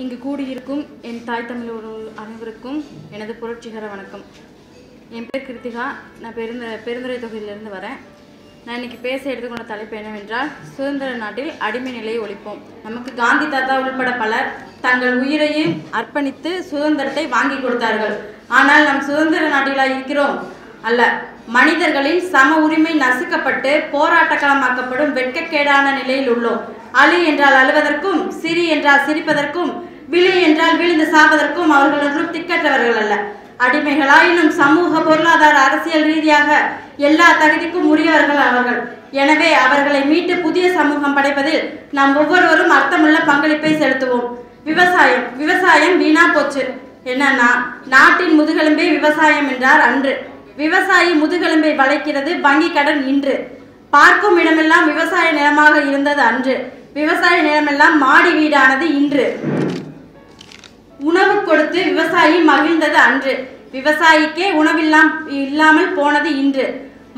இங்கு கூடியிருக்கும் என் தாய் தமிழ் ஒரு அனைவருக்கும் எனது புரட்சிகர வணக்கம். என் பேர் கிருத்திகா. நான் பெருந்த பெருந்துறை தொகுதியிலிருந்து வரேன். நான் இன்னைக்கு பேச எடுத்துக்கொண்ட தலைப்பு என்னவென்றால் சுதந்திர நாட்டில் அடிமை நிலையை ஒழிப்போம். நமக்கு காந்தி தாத்தா உள்பட பலர் தங்கள் உயிரையும் அர்ப்பணித்து சுதந்திரத்தை வாங்கி கொடுத்தார்கள். ஆனால் நம் சுதந்திர நாட்டிலா இருக்கிறோம் அல்ல. மனிதர்களின் சம உரிமை நசுக்கப்பட்டு போராட்டக்களமாக்கப்படும் வெட்கக்கேடான நிலையில் உள்ளோம். அழி என்றால் அழுவதற்கும் சிரி என்றால் சிரிப்பதற்கும் விழு என்றால் விழுந்து சாவதற்கும் அவர்கள் ஒன்றும் திக்கற்றவர்கள் அல்ல. அடிமைகளாயினும் சமூக பொருளாதார அரசியல் ரீதியாக எல்லா தகுதிக்கும் உரியவர்கள் அவர்கள். எனவே அவர்களை மீட்டு புதிய சமூகம் படைப்பதில் நாம் ஒவ்வொருவரும் அர்த்தமுள்ள பங்களிப்பை செலுத்துவோம். விவசாயம் விவசாயம் வீணா போச்சு. என்னன்னா நாட்டின் முதுகெலும்பே விவசாயம் என்றார் அன்று. விவசாயி முதுகெலும்பை வளைக்கிறது வங்கி கடன் இன்று. பார்க்கும் இடமெல்லாம் விவசாய நிலமாக இருந்தது அன்று. விவசாய நிலமெல்லாம் மாடி வீடானது இன்று. உணவு கொடுத்து விவசாயி மகிழ்ந்தது அன்று. விவசாயிக்கே உணவில்லாம் இல்லாமல் போனது இன்று.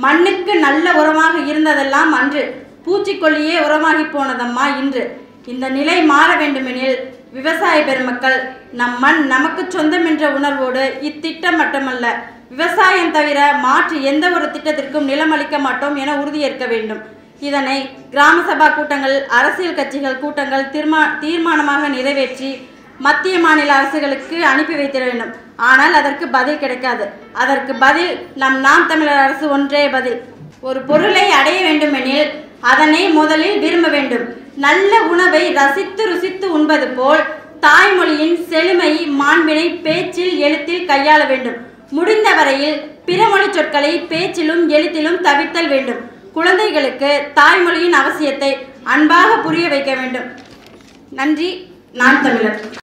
மண்ணுக்கு நல்ல உரமாக இருந்ததெல்லாம் அன்று. பூச்சிக்கொல்லியே உரமாகி போனதம்மா இன்று. இந்த நிலை மாற வேண்டுமெனில் விவசாய பெருமக்கள் நம் மண் நமக்கு சொந்தம் என்ற உணர்வோடு இத்திட்டம் மட்டுமல்ல விவசாயம் தவிர மாற்று எந்த ஒரு திட்டத்திற்கும் நிலம் அளிக்க மாட்டோம் என உறுதியேற்க வேண்டும். இதனை கிராம சபா கூட்டங்கள் அரசியல் கட்சிகள் கூட்டங்கள் தீர்மா தீர்மானமாக நிறைவேற்றி மத்திய மாநில அரசுகளுக்கு அனுப்பி வைத்திட வேண்டும். ஆனால் அதற்கு பதில் கிடைக்காது. அதற்கு பதில் நம் நாம் தமிழர் அரசு ஒன்றே பதில். ஒரு பொருளை அடைய வேண்டுமெனில் அதனை முதலில் விரும்ப வேண்டும். நல்ல உணவை ரசித்து ருசித்து உண்பது போல் தாய்மொழியின் செழுமை மாண்பினை பேச்சில் எழுத்தில் கையாள வேண்டும். முடிந்த வரையில் பிறமொழி சொற்களை பேச்சிலும் எழுத்திலும் தவிர்த்தல் வேண்டும். குழந்தைகளுக்கு தாய்மொழியின் அவசியத்தை அன்பாக புரிய வைக்க வேண்டும். நன்றி. நான் தமிழர்.